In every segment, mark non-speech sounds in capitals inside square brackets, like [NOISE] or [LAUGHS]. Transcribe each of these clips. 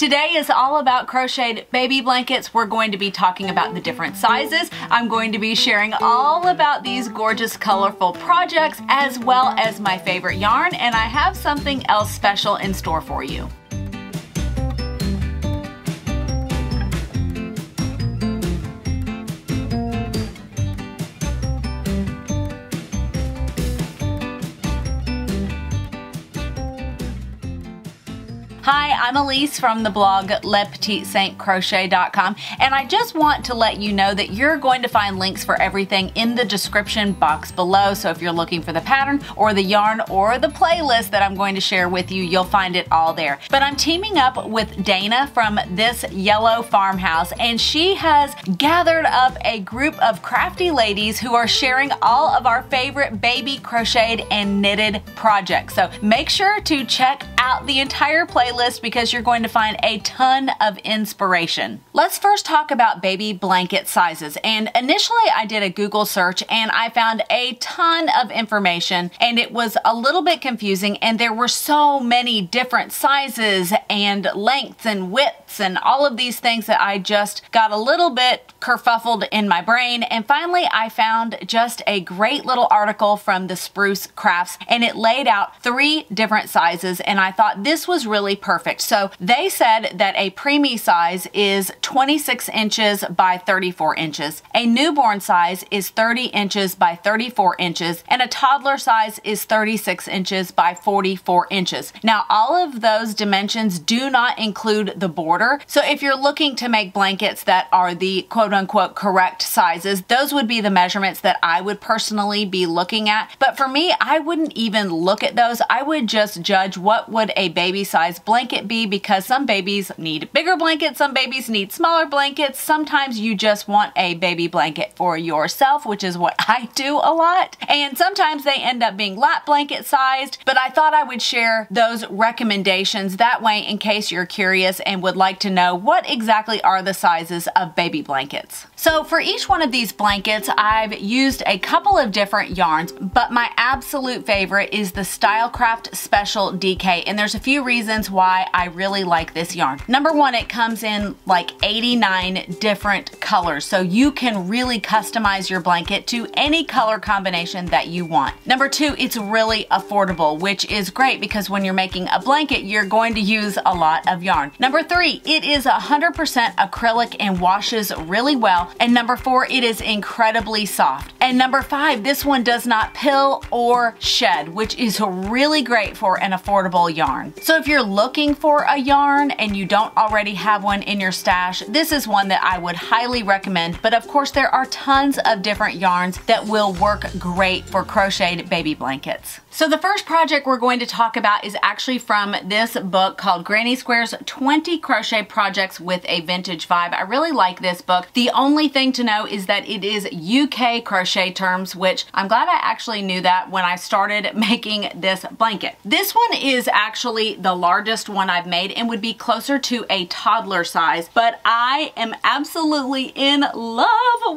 Today is all about crocheted baby blankets. We're going to be talking about the different sizes. I'm going to be sharing all about these gorgeous colorful projects as well as my favorite yarn and I have something else special in store for you. Hi, I'm Elise from the blog LePetitSaintCrochet.com and I just want to let you know that you're going to find links for everything in the description box below. So if you're looking for the pattern or the yarn or the playlist that I'm going to share with you, you'll find it all there. But I'm teaming up with Dana from This Yellow Farmhouse and she has gathered up a group of crafty ladies who are sharing all of our favorite baby crocheted and knitted projects. So make sure to check out the entire playlist because you're going to find a ton of inspiration. Let's first talk about baby blanket sizes. And initially I did a Google search and I found a ton of information and it was a little bit confusing and there were so many different sizes and lengths and widths and all of these things that I just got a little bit kerfuffled in my brain. And finally I found just a great little article from the Spruce Crafts and it laid out three different sizes and I thought this was really perfect perfect. So they said that a preemie size is 26 inches by 34 inches. A newborn size is 30 inches by 34 inches and a toddler size is 36 inches by 44 inches. Now all of those dimensions do not include the border. So if you're looking to make blankets that are the quote unquote correct sizes, those would be the measurements that I would personally be looking at. But for me, I wouldn't even look at those. I would just judge what would a baby size blanket blanket be because some babies need bigger blankets, some babies need smaller blankets. Sometimes you just want a baby blanket for yourself, which is what I do a lot. And sometimes they end up being lap blanket sized, but I thought I would share those recommendations that way in case you're curious and would like to know what exactly are the sizes of baby blankets. So for each one of these blankets, I've used a couple of different yarns, but my absolute favorite is the Stylecraft Special DK, and there's a few reasons why why I really like this yarn. Number one, it comes in like 89 different colors, so you can really customize your blanket to any color combination that you want. Number two, it's really affordable, which is great because when you're making a blanket, you're going to use a lot of yarn. Number three, it is 100% acrylic and washes really well. And number four, it is incredibly soft. And number five, this one does not pill or shed, which is really great for an affordable yarn. So if you're looking for a yarn and you don't already have one in your stash, this is one that I would highly recommend. But of course, there are tons of different yarns that will work great for crocheted baby blankets. So the first project we're going to talk about is actually from this book called Granny Squares 20 Crochet Projects with a Vintage Vibe. I really like this book. The only thing to know is that it is UK crochet terms, which I'm glad I actually knew that when I started [LAUGHS] making this blanket. This one is actually the largest one I've made and would be closer to a toddler size, but I am absolutely in love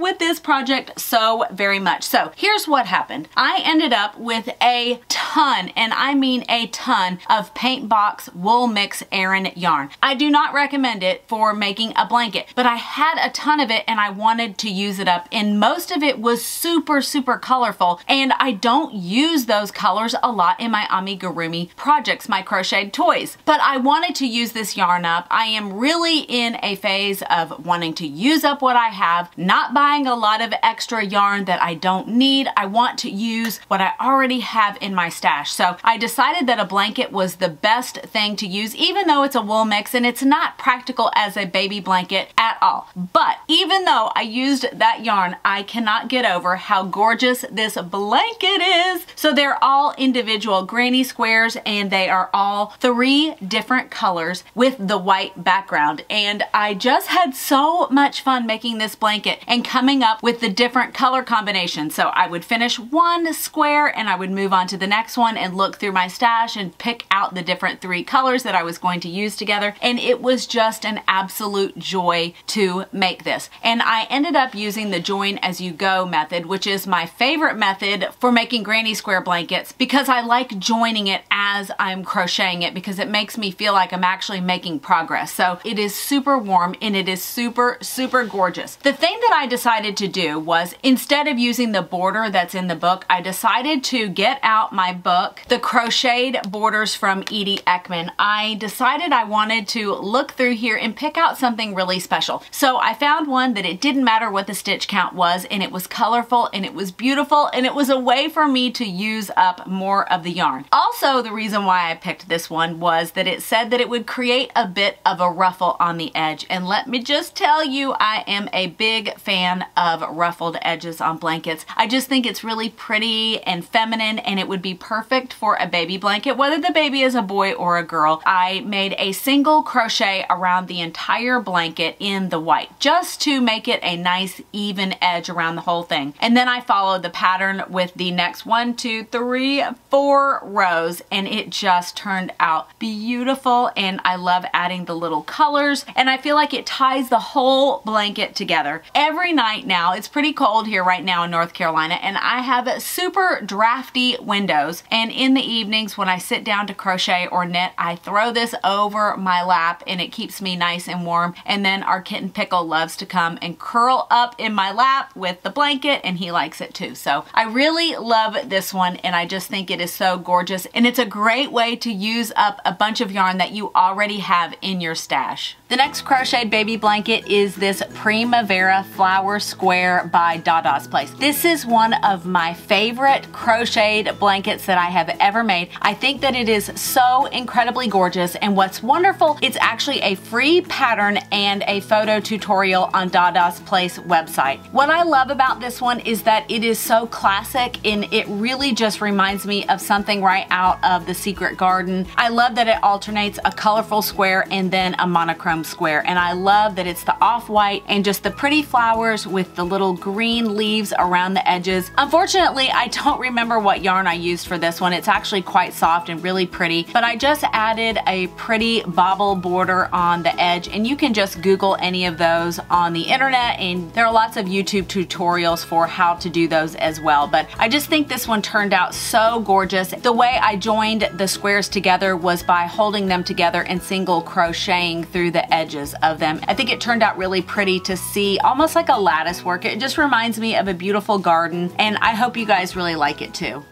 with this project so very much. So here's what happened. I ended up with a ton, and I mean a ton, of Paintbox Wool Mix Aran yarn. I do not recommend it for making a blanket, but I had a ton of it and I wanted to use it up, and most of it was super, super colorful, and I don't use those colors a lot in my amigurumi projects, my crocheted toys. But I wanted to use this yarn up. I am really in a phase of wanting to use up what I have, not buying a lot of extra yarn that I don't need. I want to use what I already have in my stash. So I decided that a blanket was the best thing to use, even though it's a wool mix and it's not practical as a baby blanket at all. But even though I used that yarn, I cannot get over how gorgeous this blanket is. So they're all individual granny squares and they are all three different colors with the white background. And I just had so much fun making this blanket and coming up with the different color combinations. So I would finish one square and I would move on to the next one and look through my stash and pick out the different three colors that I was going to use together. And it was just an absolute joy to make this. And I ended up using the join as you go method, method, which is my favorite method for making granny square blankets because I like joining it as I'm crocheting it because it makes me feel like I'm actually making progress. So it is super warm and it is super, super gorgeous. The thing that I decided to do was instead of using the border that's in the book, I decided to get out my book, The Crocheted Borders from Edie Eckman. I decided I wanted to look through here and pick out something really special. So I found one that it didn't matter what the stitch count was and it was colorful and it was beautiful and it was a way for me to use up more of the yarn. Also, the reason why I picked this one was that it said that it would create a bit of a ruffle on the edge. And let me just tell you, I am a big fan of ruffled edges on blankets. I just think it's really pretty and feminine and it would be perfect for a baby blanket, whether the baby is a boy or a girl. I made a single crochet around the entire blanket in the white, just to make it a nice even edge around the whole thing. And then I followed the pattern with the next one, two, three, four rows, and it just turned out beautiful. And I love adding the little colors, and I feel like it ties the whole blanket together. Every night now, it's pretty cold here right now in North Carolina, and I have super drafty windows. And in the evenings, when I sit down to crochet or knit, I throw this over my lap, and it keeps me nice and warm. And then our kitten Pickle loves to come and curl up in my lap with the blanket, and he likes it too. So I really love this one, and I just think it is so gorgeous. And it's a great way to use up a bunch of yarn that you already have in your stash. The next crocheted baby blanket is this Primavera Flower Square by Dada's Place. This is one of my favorite crocheted blankets that I have ever made. I think that it is so incredibly gorgeous and what's wonderful, it's actually a free pattern and a photo tutorial on Dada's Place website. What I love about this one is that it is so classic and it really just reminds me of something right out of The Secret Garden. I love that it alternates a colorful square and then a monochrome square and I love that it's the off-white and just the pretty flowers with the little green leaves around the edges. Unfortunately, I don't remember what yarn I used for this one. It's actually quite soft and really pretty, but I just added a pretty bobble border on the edge and you can just Google any of those on the internet and there are lots of YouTube tutorials for how to do those as well. But I just think this one turned out so gorgeous. The way I joined the squares together was by holding them together and single crocheting through the edges of them. I think it turned out really pretty to see, almost like a lattice work. It just reminds me of a beautiful garden and I hope you guys really like it too.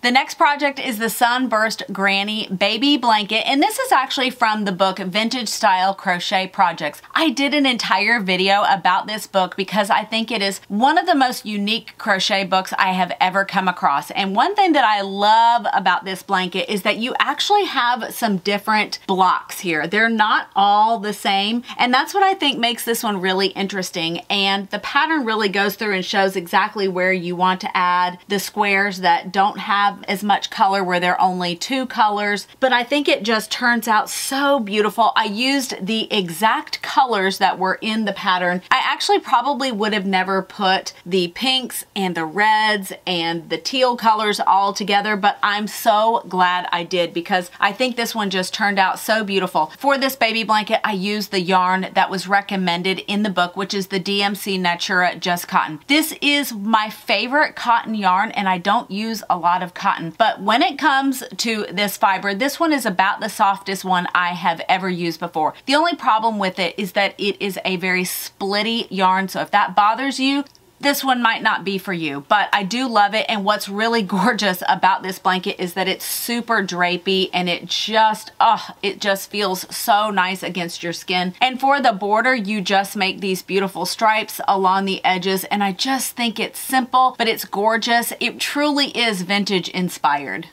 The next project is the Sunburst Granny Baby Blanket, and this is actually from the book Vintage Style Crochet Projects. I did an entire video about this book because I think it is one of the most unique crochet books I have ever come across. And one thing that I love about this blanket is that you actually have some different blocks here. They're not all the same, and that's what I think makes this one really interesting. And the pattern really goes through and shows exactly where you want to add the squares that don't have have as much color where there are only two colors, but I think it just turns out so beautiful. I used the exact colors that were in the pattern. I actually probably would have never put the pinks and the reds and the teal colors all together, but I'm so glad I did because I think this one just turned out so beautiful. For this baby blanket, I used the yarn that was recommended in the book, which is the DMC Natura Just Cotton. This is my favorite cotton yarn and I don't use a lot of cotton. But when it comes to this fiber, this one is about the softest one I have ever used before. The only problem with it is that it is a very splitty yarn. So if that bothers you, this one might not be for you, but I do love it. And what's really [LAUGHS] gorgeous about this blanket is that it's super drapey and it just, oh, it just feels so nice against your skin. And for the border, you just make these beautiful stripes along the edges. And I just think it's simple, but it's gorgeous. It truly is vintage inspired.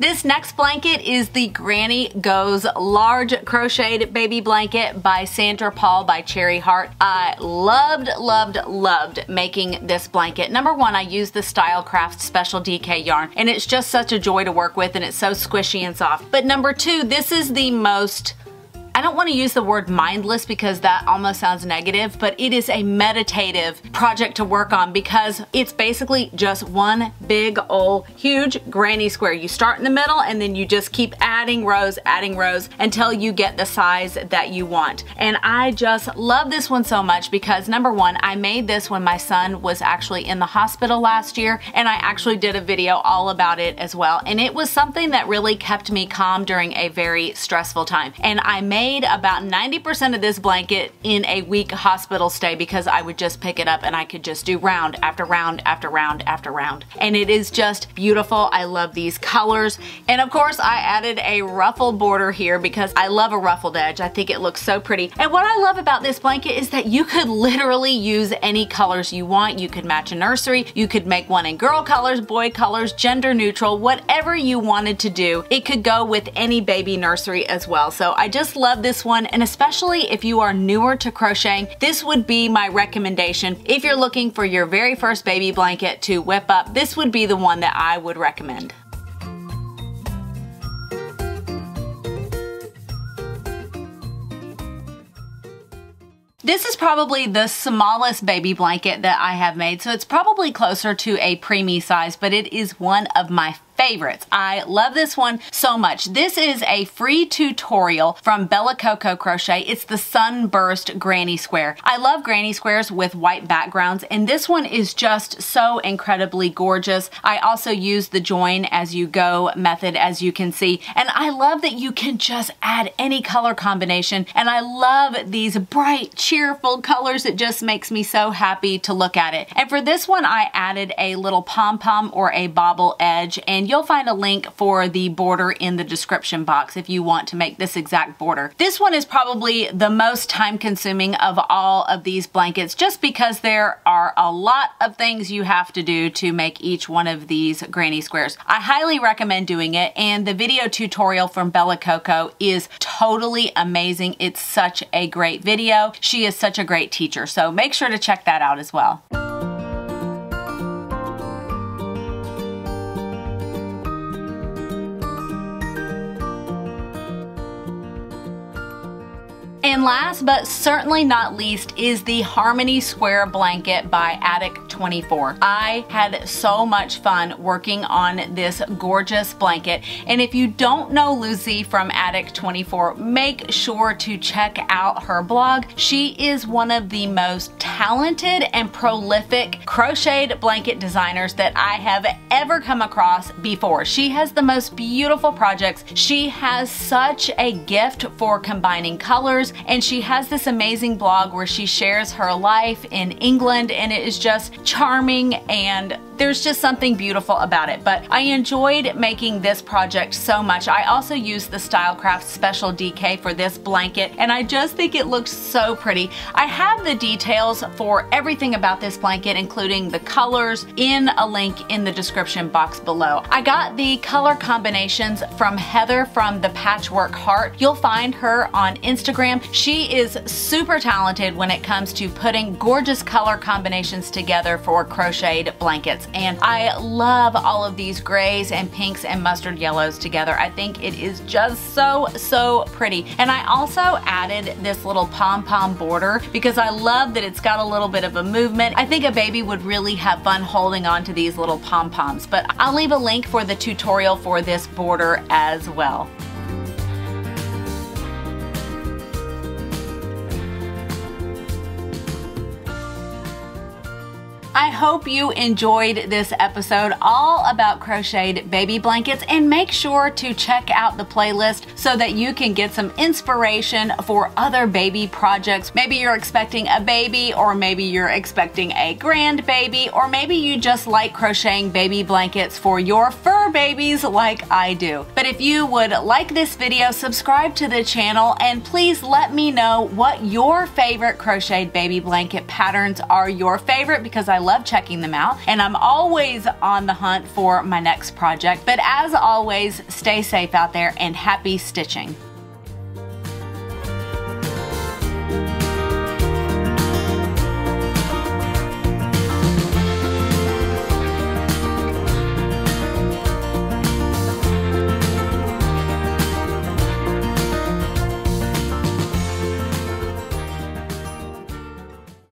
This next blanket is the Granny Goes Large Crocheted Baby Blanket by Sandra Paul by Cherry Heart. I loved, loved, loved making this blanket. Number one, I used the Stylecraft Special DK yarn and it's just such a joy to work with and it's so squishy and soft. But number two, this is the most I don't want to use the word mindless because that almost sounds negative, but it is a meditative project to work on because it's basically just one big old huge granny square. You start in the middle and then you just keep adding rows, adding rows until you get the size that you want. And I just love this one so much because number one, I made this when my son was actually in the hospital last year and I actually did a video all about it as well. And it was something that really kept me calm during a very stressful time. And I made about 90% of this blanket in a week hospital stay because I would just pick it up and I could just do round after round after round after round. And it is just beautiful. I love these colors. And of course I added a ruffle border here because I love a ruffled edge. I think it looks so pretty. And what I love about this blanket is that you could literally use any colors you want. You could match a nursery. You could make one in girl colors, boy colors, gender neutral, whatever you wanted to do. It could go with any baby nursery as well. So I just love this one. And especially if you are newer to crocheting, this would be my recommendation. If you're looking for your very first baby blanket to whip up, this would be the one that I would recommend. This is probably the smallest baby blanket that I have made, so it's probably closer to a preemie size, but it is one of my favorites. I love this one so much. This is a free tutorial from Bella Coco Crochet. It's the Sunburst Granny Square. I love granny squares with white backgrounds and this one is just so incredibly gorgeous. I also use the join as you go method as you can see and I love that you can just add any color combination and I love these bright cheerful colors. It just makes me so happy to look at it. And for this one I added a little pom-pom or a bobble edge and you'll find a link for the border in the description box if you want to make this exact border. This one is probably the most time consuming of all of these blankets just because there are a lot of things you have to do to make each one of these granny squares. I highly recommend doing it and the video tutorial from Bella Coco is totally amazing. It's such a great video. She is such a great teacher so make sure to check that out as well. And last but certainly not least is the Harmony Square Blanket by Attic 24. I had so much fun working on this gorgeous blanket. And if you don't know Lucy from Attic 24, make sure to check out her blog. She is one of the most talented and prolific crocheted blanket designers that I have ever come across before. She has the most beautiful projects. She has such a gift for combining colors and she has this amazing blog where she shares her life in England and it is just charming and there's just something beautiful about it. But I enjoyed making this project so much. I also used the Stylecraft Special DK for this blanket and I just think it looks so pretty. I have the details for everything about this blanket including the colors in a link in the description box below. I got the color combinations from Heather from the Patchwork Heart. You'll find her on Instagram. She is super talented when it comes to putting gorgeous color combinations together for crocheted blankets and I love all of these grays and pinks and mustard yellows together. I think it is just so, so pretty. And I also added this little pom-pom border because I love that it's got a little bit of a movement. I think a baby would really have fun holding on to these little pom-poms, but I'll leave a link for the tutorial for this border as well. I hope you enjoyed this episode all about crocheted baby blankets and make sure to check out the playlist so that you can get some inspiration for other baby projects. Maybe you're expecting a baby or maybe you're expecting a grandbaby or maybe you just like crocheting baby blankets for your fur babies like I do. But if you would like this video, subscribe to the channel and please let me know what your favorite crocheted baby blanket patterns are your favorite because I love checking them out and I'm always on the hunt for my next project. But as always, stay safe out there and happy stitching.